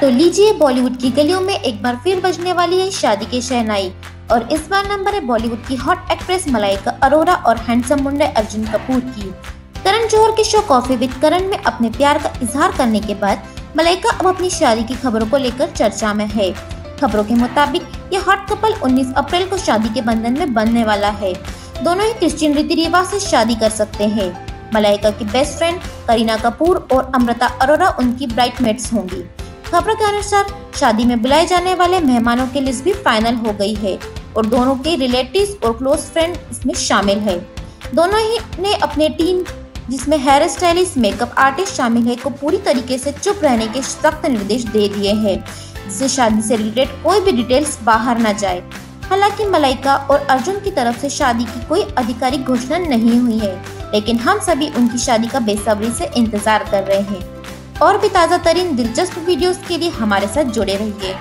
तो लीजिए बॉलीवुड की गलियों में एक बार फिर बजने वाली है शादी के शहनाई। और इस बार नंबर है बॉलीवुड की हॉट एक्ट्रेस मलाइका अरोरा और हैंडसम मुंडे अर्जुन कपूर की। करण जौहर के शो कॉफ़ी विद करण में अपने प्यार का इजहार करने के बाद मलाइका अब अपनी शादी की खबरों को लेकर चर्चा में है। खबरों के मुताबिक ये हॉट कपल 19 अप्रैल को शादी के बंधन में बनने वाला है। दोनों ही क्रिश्चियन रीति रिवाज से शादी कर सकते हैं। मलाइका की बेस्ट फ्रेंड करीना कपूर और अमृता अरोरा उनकी ब्राइटमेट्स होंगी। खबरों के अनुसार शादी में बुलाए जाने वाले मेहमानों की लिस्ट भी फाइनल हो गई है और दोनों के रिलेटिव्स और क्लोज फ्रेंड इसमें शामिल है। दोनों ही ने अपने टीम जिसमें हेयर स्टाइलिस्ट मेकअप आर्टिस्ट शामिल है, को पूरी तरीके से चुप रहने के सख्त निर्देश दे दिए हैं, जिससे शादी से रिलेटेड कोई भी डिटेल्स बाहर न जाए। हालाँकि मलाइका और अर्जुन की तरफ़ से शादी की कोई आधिकारिक घोषणा नहीं हुई है, लेकिन हम सभी उनकी शादी का बेसब्री से इंतज़ार कर रहे हैं। और भी ताज़ा तरीन दिलचस्प वीडियोस के लिए हमारे साथ जुड़े रहिए।